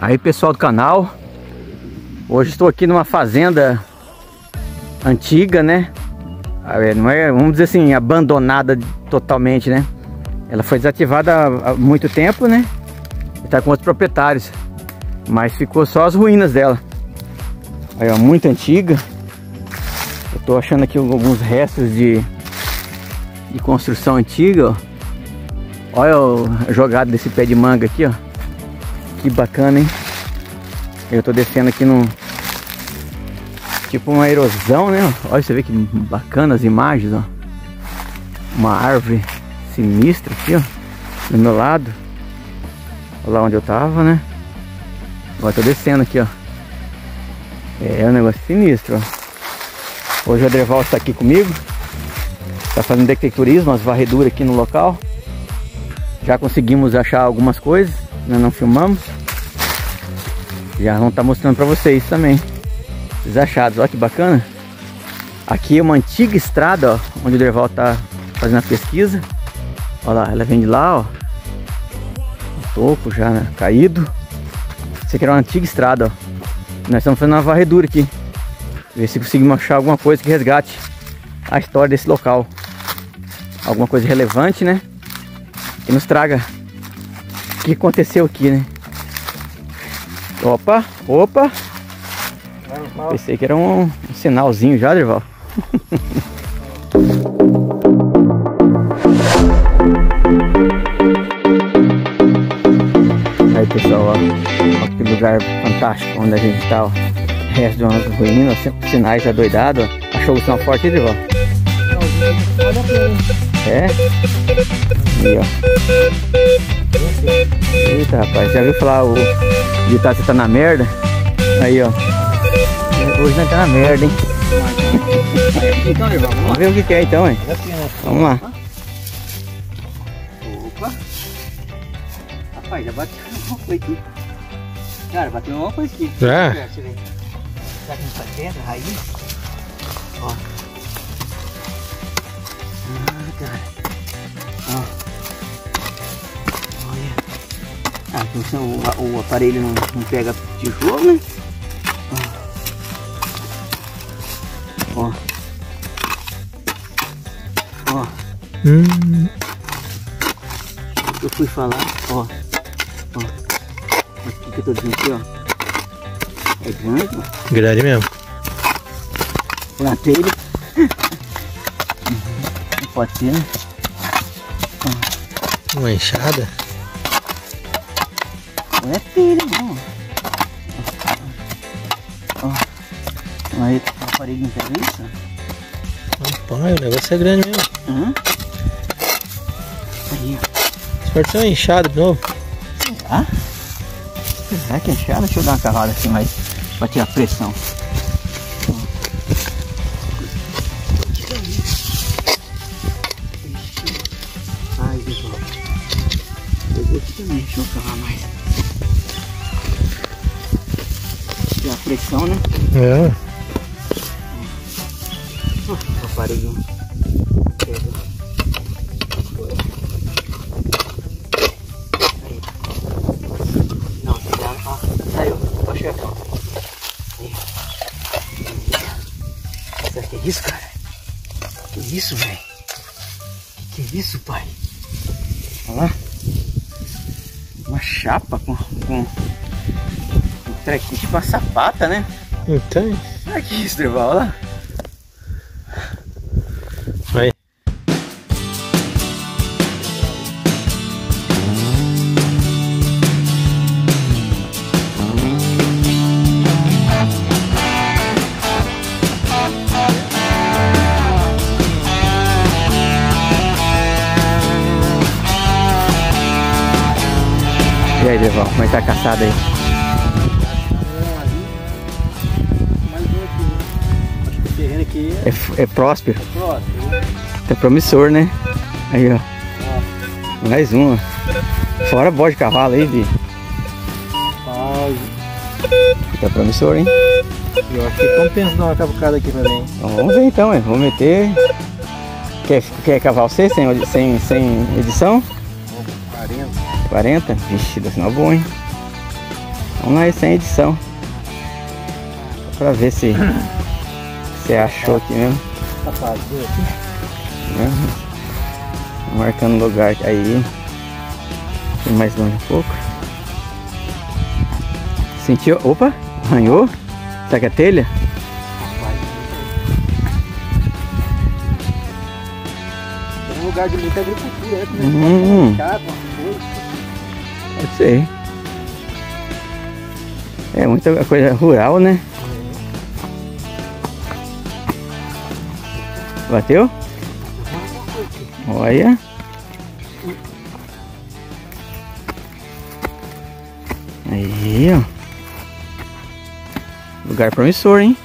Aí pessoal do canal, hoje estou aqui numa fazenda antiga, né? Ah, é, não é, vamos dizer assim, abandonada totalmente, né? Ela foi desativada há muito tempo, né? Está com outros proprietários, mas ficou só as ruínas dela. Aí, ó, muito antiga. Eu tô achando aqui alguns restos de, de construção antiga, ó. Olha a jogada desse pé de manga aqui, ó. Que bacana, hein? Eu tô descendo aqui num... Tipo uma erosão, né? Olha, você vê que bacana as imagens, ó. Uma árvore sinistra aqui, ó. Do meu lado. Lá onde eu tava, né? Agora tô descendo aqui, ó. É um negócio sinistro, ó. Hoje o Adreval está aqui comigo. Tá fazendo detectorismo, as varreduras aqui no local. Já conseguimos achar algumas coisas nós não filmamos. Já vamos estar tá mostrando para vocês também. Os achados, olha que bacana. Aqui é uma antiga estrada, ó, onde o Derval tá fazendo a pesquisa. Olha lá, ela vem de lá, ó. O topo já né, caído. Isso aqui era uma antiga estrada, ó. Nós estamos fazendo uma varredura aqui. Ver se conseguimos achar alguma coisa que resgate a história desse local. Alguma coisa relevante, né? Que nos traga que aconteceu aqui, né? Opa, opa. Pensei que era um, um sinalzinho já, Derval. Aí pessoal, ó, que lugar fantástico onde a gente tá, ó. Resto de umas ruínas, sinais adoidados, ó. Achou o sinal forte aí, Derval? É? Aí, ó. Eita, rapaz, já viu falar o ditado você tá na merda? Aí, ó. Hoje nós tá na merda, hein? Vamos ver o que, que é então, hein? Vamos lá. Opa! Rapaz, já bateu uma coisa aqui. Cara, bateu uma coisa aqui. É? Será que não tá pedra, raiz? Ah, então o, o aparelho não, não pega tijolo, né? Ó. Ó. Hum. Eu fui falar, ó. Ó. O que eu tô dizendo aqui, ó. É grande, ó. Grande mesmo. Plantei ele. Não pode ser, né? Uma enxada. Não é telha não. Ó. Aí o aparelho não pega isso? Rapaz, o negócio é grande mesmo. Hã? Aí, ó. Isso pode ser uma enxada de novo. Será? Será que é enxada? Deixa eu dar uma cavada assim mais pra tirar a pressão. Ai, pessoal. Pegou aqui também, deixa eu cavar mais. Pressão, né? É. O aparelho Aí. Não, já, ó, saiu. Pode chegar. Será que é isso, cara? Que isso, velho? Que isso, pai? Olha lá. Uma chapa com, com trequinho tipo uma sapata, né? Tem. Olha que isso, Drival, olha lá. Aí. E aí, Deval, como é que tá a caçada aí? É, é próspero. É próspero, né? É promissor, né? Aí, ó. Mais uma. Fora bode de cavalo aí, Vi. Tá promissor, hein? Eu acho que compensa dar uma cavucada aqui também. Então, vamos ver então, hein? Vamos meter. Quer, quer cavalo C sem, sem, sem edição? 40. 40? Vixe, dá sinal bom, hein? Vamos lá, sem edição. Pra ver se você achou aqui mesmo. Aqui? Né? Marcando lugar aí. Aqui mais longe um pouco. Sentiu? Opa! Arranhou? Será que é telha? É um lugar de muita agricultura, é Hum. Pode ser. É muita coisa rural, né? Bateu? Olha. Aí, ó. Lugar promissor, hein?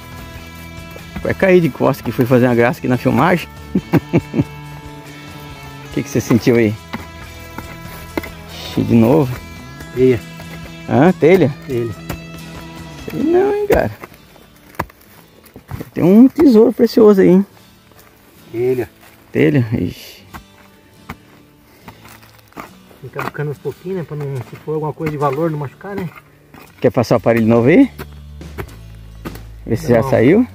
Vai cair de costa que fui fazer uma graça aqui na filmagem. O que, que você sentiu aí? Ixi, de novo. Eia, Ah, telha? ele. Sei não, hein, cara. Tem um tesouro precioso aí, hein? Ele. Telha. Ixi. Fica buscando uns pouquinhos, né? Pra não, se for alguma coisa de valor, não machucar, né? Quer passar o aparelho novo aí? Ver se já Não. saiu.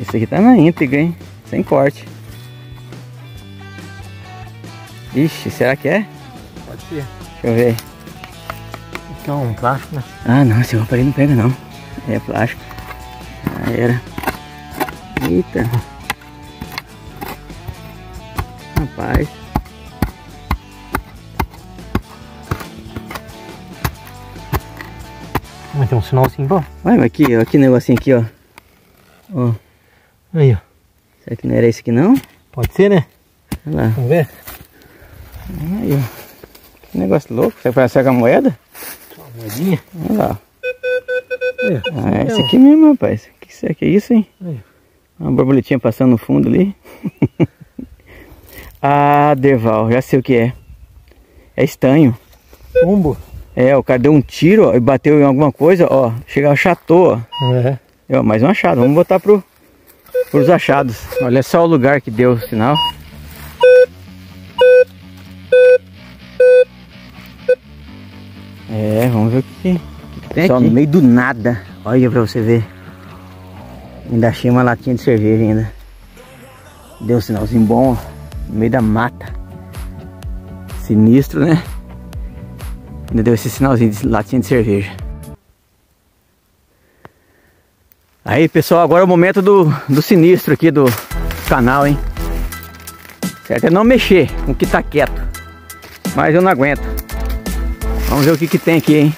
Esse aqui tá na íntegra, hein? Sem corte. Ixi, será que é? Pode ser. Deixa eu ver. É um plástico, né? Ah, não, esse aparelho não pega não. É plástico. Já era. Eita. Rapaz. Mas tem um sinalzinho bom. Olha, mas aqui, ó, que negocinho aqui, ó. Ó, Aí, ó. será que não era esse aqui não? Pode ser, né? Olha lá. Vamos ver? Aí, ó. Que negócio louco. Você parece com a moeda? Uma moedinha. Olha lá. Aí. Ah, esse aqui mesmo, rapaz. O que será que é isso, hein? Aí. Uma borboletinha passando no fundo ali. ah, Derval, já sei o que é. É estanho. Umbo. É, o cara deu um tiro ó, e bateu em alguma coisa, ó. Chega, achatou, ó. É. É, ó, mais um achado. Vamos botar pro, pros achados. Olha só o lugar que deu o sinal. É, vamos ver o que, que, que tem Só aqui. no meio do nada. Olha pra você ver. Ainda achei uma latinha de cerveja ainda. Deu um sinalzinho bom, ó. No meio da mata. Sinistro, né? Ainda deu esse sinalzinho de latinha de cerveja. Aí pessoal, agora é o momento do, do sinistro aqui do canal, hein? Certo é não mexer com o que tá quieto. Mas eu não aguento. Vamos ver o que que tem aqui, hein?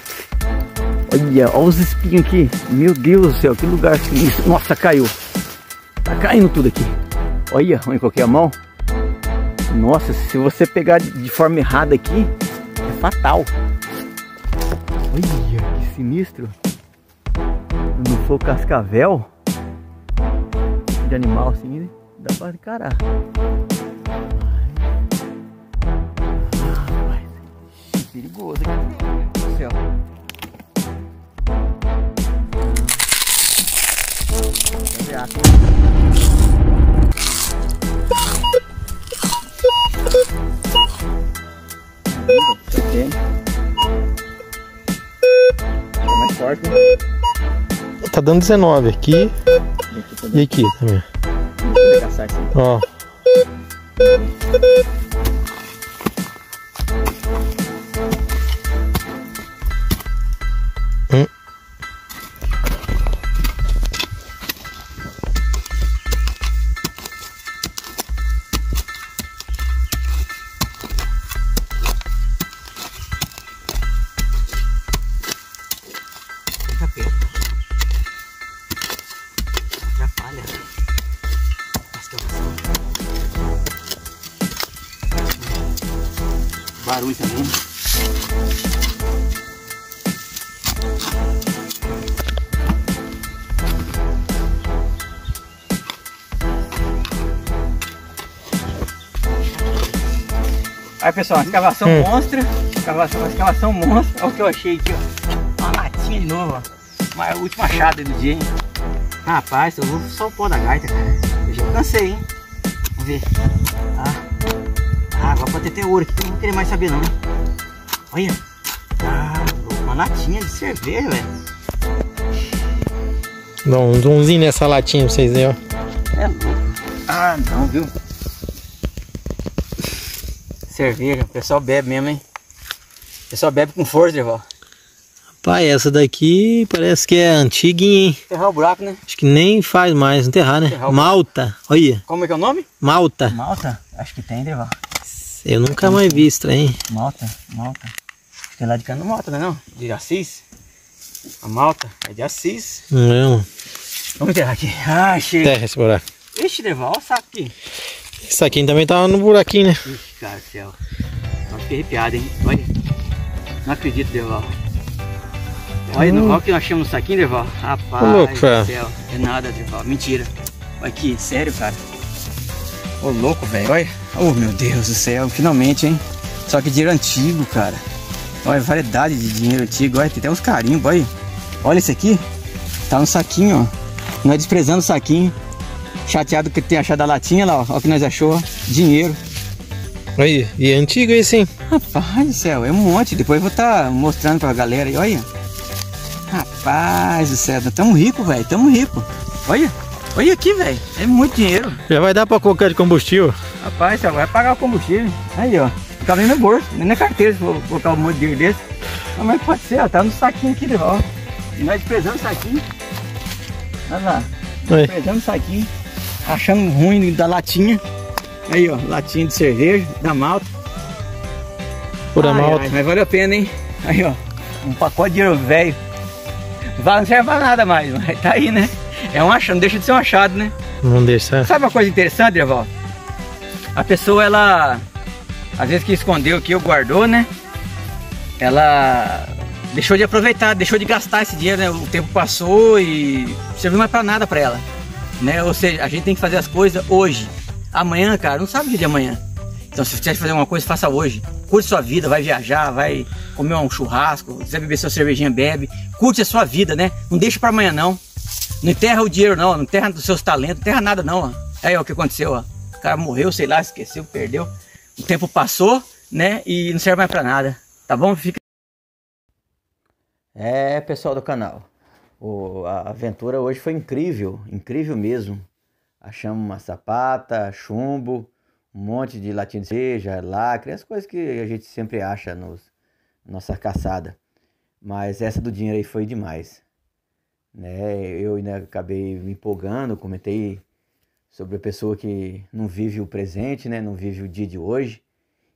Olha, olha os espinhos aqui. Meu Deus do céu, que lugar sinistro. Nossa, caiu. Tá caindo tudo aqui. Olha, onde coloquei a mão. Nossa, se você pegar de forma errada aqui, é fatal. Olha, que sinistro. Não for cascavel de animal assim, dá pra encarar. Perigoso aqui. Meu Deus do céu. Tá mais forte, né? Tá dando 19 aqui E aqui também. e aqui. Ó. Barulho também. Aí pessoal, escavação Hum. monstra. Escavação, escavação monstra. Olha o que eu achei aqui, ó. Uma latinha de novo, ó. Uma última achada do dia, hein? Rapaz, eu vou só o pó da gaita, cara. Eu já cansei, hein? Vamos ver. Ah, ah agora pode ter ouro aqui, eu não vou querer mais saber não. Olha, latinha de cerveja, velho. Dá um zoomzinho nessa latinha pra vocês verem, ó. É louco. Ah, não, viu? Cerveja, o pessoal bebe mesmo, hein? O pessoal bebe com força, irmão. Pai, essa daqui parece que é antiguinha, hein? Enterrar o buraco, né? Acho que nem faz mais enterrar, né? Enterrar Malta, olha. Como é que é o nome? Malta. Malta? Acho que tem, Deval. Eu nunca mais vi isso, hein? Malta, Malta. Tem lá de cano Malta, não é não? De Assis. A Malta é de Assis. Não. Vamos enterrar aqui. Ah, chega. Terra esse buraco. Ixi, Deval, olha o saco aqui. Esse saquinho também tá no buraquinho, né? Ixi, cara do céu. Nossa, fiquei arrepiado, hein? Olha. Não acredito, Deval. Olha, hum. olha o que nós achamos no saquinho, Deval. Rapaz louco, do céu. É nada, Deval. Mentira. Olha aqui, sério, cara. Ô, louco, velho. Olha. Oh, meu Deus do céu. Finalmente, hein? Só que dinheiro antigo, cara. Olha, variedade de dinheiro antigo. Olha, tem até uns carimbos, olha. Olha esse aqui. Tá no saquinho, ó. Nós desprezando o saquinho. Chateado que tem achado a latinha lá, ó. Olha o que nós achou. Dinheiro. Aí, e é antigo esse, hein? Rapaz do céu, é um monte. Depois eu vou estar tá mostrando pra galera aí, olha. Rapaz do céu, tamo rico, velho, tamo rico. Olha, olha aqui, velho, é muito dinheiro. Já vai dar pra colocar de combustível? Rapaz, você vai pagar o combustível. Aí, ó, fica nem no bolso, nem na carteira se for colocar um monte de dinheiro desse. Mas pode ser, ó, tá no saquinho aqui, ó. E nós pesamos o saquinho. Olha lá, pesamos o saquinho, achando ruim da latinha. Aí, ó, latinha de cerveja, da malta. Pura malta. Ai, mas valeu a pena, hein? Aí, ó, um pacote de dinheiro velho. Não serve pra nada mais, mas tá aí, né? É um achado, não deixa de ser um achado, né? Não deixa. Sabe uma coisa interessante, Eval? A pessoa, ela... Às vezes que escondeu aqui ou guardou, né? Ela deixou de aproveitar, deixou de gastar esse dinheiro, né? O tempo passou e serviu mais pra nada pra ela. Né? Ou seja, a gente tem que fazer as coisas hoje. Amanhã, cara, não sabe o dia de amanhã. Então, se você quiser fazer uma coisa, faça hoje. Curte sua vida, vai viajar, vai comer um churrasco, quiser beber sua cervejinha, bebe. Curte a sua vida, né? Não deixa para amanhã, não. Não enterra o dinheiro, não. Não enterra os seus talentos, não enterra nada, não. Aí, ó, o que aconteceu, ó. O cara morreu, sei lá, esqueceu, perdeu. O tempo passou, né? E não serve mais para nada. Tá bom? Fica... É, pessoal do canal. O, a aventura hoje foi incrível, incrível mesmo. Achamos uma sapata, chumbo, um monte de latinha de cerveja, lacre, as coisas que a gente sempre acha nos nossa caçada. Mas essa do dinheiro aí foi demais. Né? Eu ainda acabei me empolgando, comentei sobre a pessoa que não vive o presente, né? não vive o dia de hoje,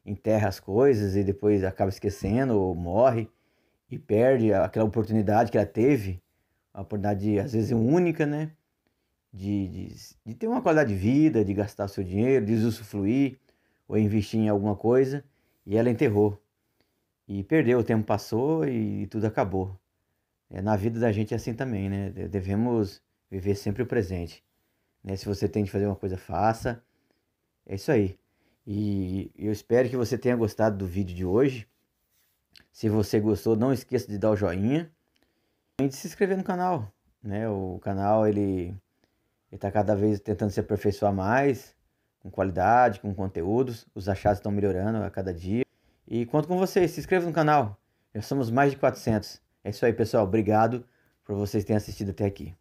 enterra as coisas e depois acaba esquecendo ou morre e perde aquela oportunidade que ela teve, uma oportunidade às vezes única, né? de, de, de, ter uma qualidade de vida, de gastar seu dinheiro, de usufruir ou investir em alguma coisa, e ela enterrou. E perdeu, o tempo passou e tudo acabou. É, na vida da gente é assim também, né? Devemos viver sempre o presente. Né? Se você tem de fazer uma coisa, faça. É isso aí. E eu espero que você tenha gostado do vídeo de hoje. Se você gostou, não esqueça de dar o joinha e de se inscrever no canal. Né? O canal ele está cada vez tentando se aperfeiçoar mais, com qualidade, com conteúdos. Os achados estão melhorando a cada dia. E conto com vocês, se inscreva no canal. Já somos mais de 400. É isso aí, pessoal. Obrigado por vocês terem assistido até aqui.